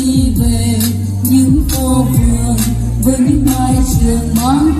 đi về những cô vườn với những mai trường mang